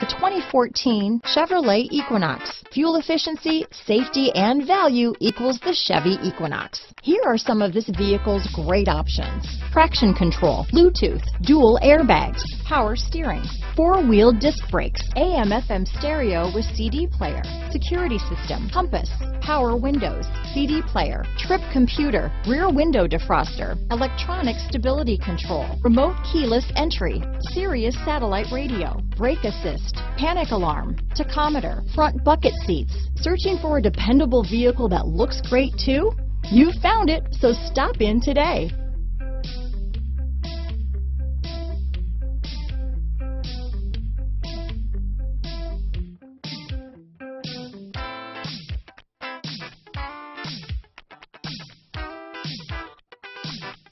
The 2014 Chevrolet Equinox. Fuel efficiency, safety, and value equals the Chevy Equinox. Here are some of this vehicle's great options. Traction control, Bluetooth, dual airbags, power steering, four-wheel disc brakes, AM FM stereo with CD player, security system, compass, power windows, CD player, trip computer, rear window defroster, electronic stability control, remote keyless entry, Sirius satellite radio, brake assist, panic alarm, tachometer, front bucket seats. Searching for a dependable vehicle that looks great too? You found it, so stop in today. Thank you.